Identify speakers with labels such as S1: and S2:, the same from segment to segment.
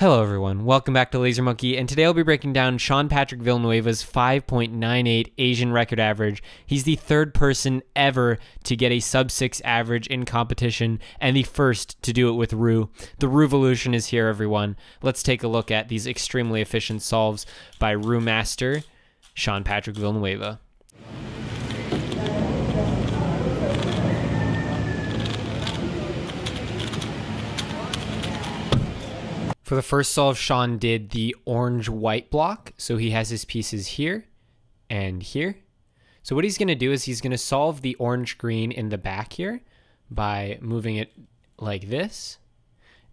S1: Hello, everyone. Welcome back to Laser Monkey, and today I'll be breaking down Sean Patrick Villanueva's 5.98 Asian record average. He's the third person ever to get a sub 6 average in competition, and the first to do it with Roux. The Rouxvolution is here, everyone. Let's take a look at these extremely efficient solves by Roux Master, Sean Patrick Villanueva. For the first solve, Sean did the orange-white block. So he has his pieces here and here. So what he's going to do is he's going to solve the orange-green in the back here by moving it like this.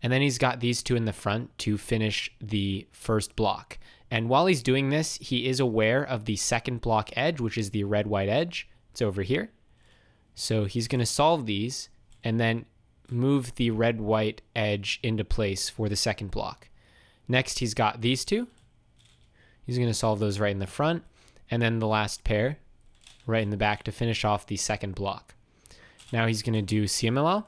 S1: And then he's got these two in the front to finish the first block. And while he's doing this, he is aware of the second block edge, which is the red-white edge. It's over here. So he's going to solve these and then move the red white edge into place for the second block. Next, he's got these two. He's going to solve those right in the front, and then the last pair right in the back to finish off the second block. Now he's going to do CMLL.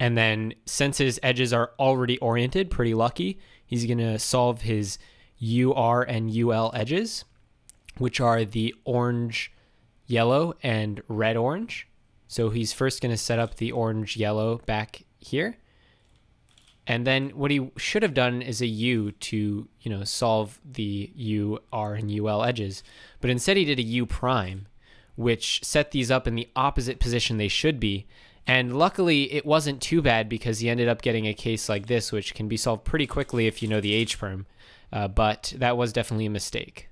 S1: And then since his edges are already oriented, pretty lucky, he's going to solve his UR and UL edges, which are the orange, yellow, and red orange. So he's first going to set up the orange yellow back here. And then what he should have done is a U to, you know, solve the U, R, and UL edges. But instead he did a U prime, which set these up in the opposite position they should be. And luckily it wasn't too bad because he ended up getting a case like this, which can be solved pretty quickly if you know the H perm. Uh, but that was definitely a mistake.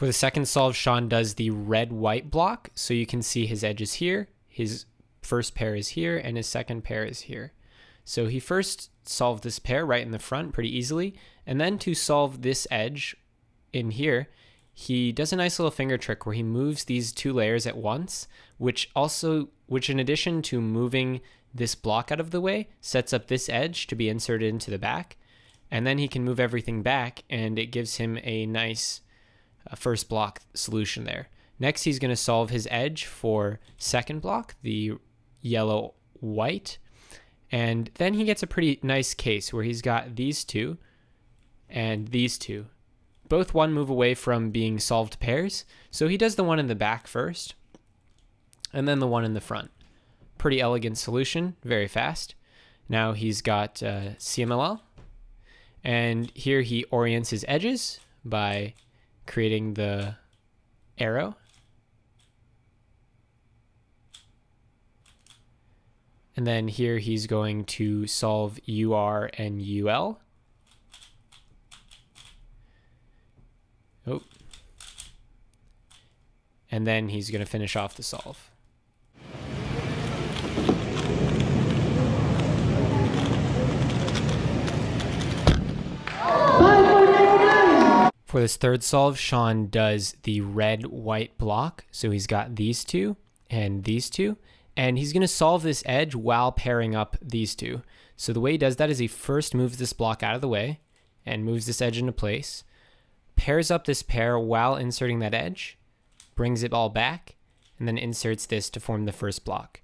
S1: For the second solve, Sean does the red-white block, so you can see his edges here, his first pair is here, and his second pair is here. So he first solved this pair right in the front pretty easily, and then to solve this edge in here, he does a nice little finger trick where he moves these two layers at once, which also, which in addition to moving this block out of the way, sets up this edge to be inserted into the back, and then he can move everything back, and it gives him a nice uh, first block solution there. Next, he's going to solve his edge for second block, the yellow white. And then he gets a pretty nice case where he's got these two and these two. Both one move away from being solved pairs. So he does the one in the back first and then the one in the front. Pretty elegant solution, very fast. Now he's got uh, CMLL. And here he orients his edges by creating the arrow. And then here he's going to solve UR and UL. Oh. And then he's going to finish off the solve. For this third solve, Sean does the red-white block. So he's got these two and these two. And he's going to solve this edge while pairing up these two. So the way he does that is he first moves this block out of the way and moves this edge into place, pairs up this pair while inserting that edge, brings it all back, and then inserts this to form the first block.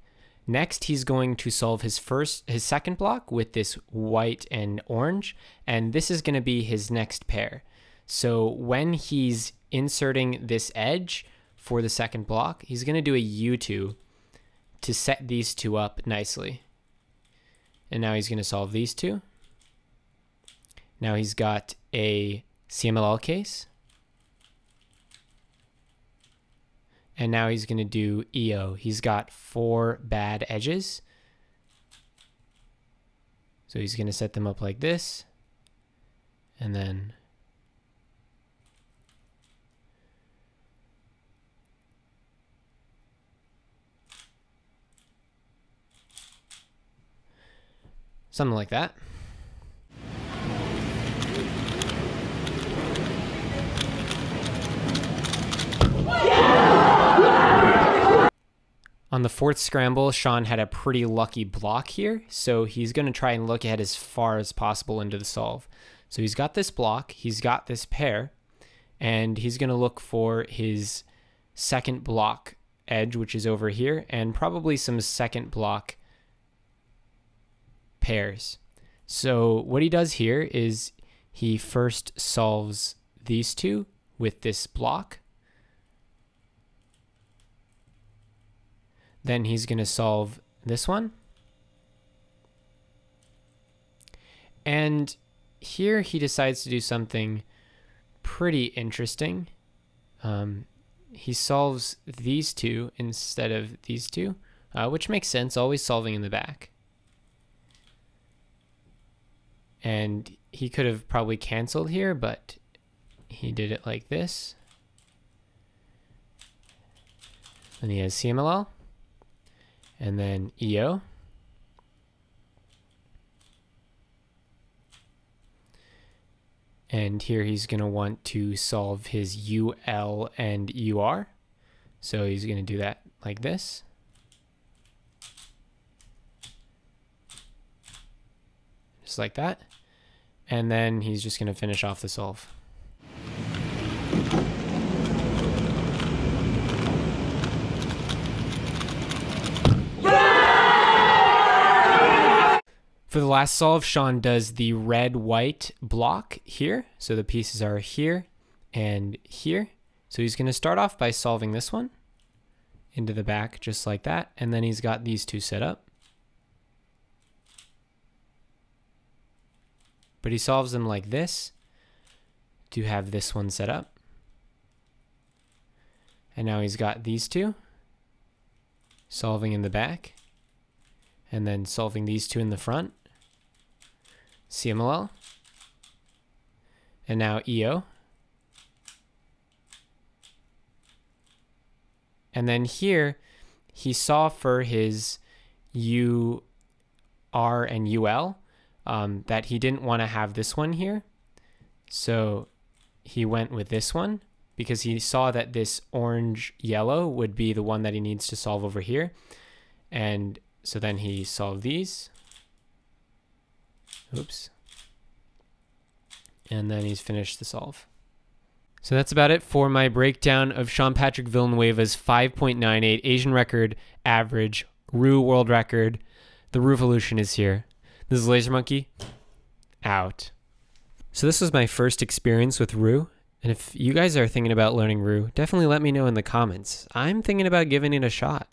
S1: Next, he's going to solve his first, his second block with this white and orange, and this is going to be his next pair. So when he's inserting this edge for the second block, he's going to do a U2 to set these two up nicely. And now he's going to solve these two. Now he's got a CMLL case. And now he's going to do EO. He's got four bad edges. So he's going to set them up like this. And then Something like that. On the fourth scramble, Sean had a pretty lucky block here, so he's going to try and look ahead as far as possible into the solve. So he's got this block, he's got this pair, and he's going to look for his second block edge, which is over here, and probably some second block pairs. So what he does here is he first solves these two with this block. Then he's going to solve this one. And here he decides to do something pretty interesting. Um, he solves these two instead of these two, uh, which makes sense, always solving in the back. And he could have probably canceled here, but he did it like this. Then he has CMLL, and then EO. And here he's going to want to solve his UL and UR. So he's going to do that like this. Just like that. And then he's just going to finish off the solve. For the last solve, Sean does the red-white block here. So the pieces are here and here. So he's going to start off by solving this one into the back just like that. And then he's got these two set up. But he solves them like this to have this one set up. And now he's got these two solving in the back and then solving these two in the front. CMLL, and now EO. And then here, he saw for his U, R, and UL um, that he didn't want to have this one here. So he went with this one because he saw that this orange yellow would be the one that he needs to solve over here. And so then he solved these. Oops. And then he's finished the solve. So that's about it for my breakdown of Sean Patrick Villanueva's 5.98 Asian record average Roux world record. The Rouxvolution is here. This is Laser Monkey. Out. So this was my first experience with Roux. And if you guys are thinking about learning Roux, definitely let me know in the comments. I'm thinking about giving it a shot.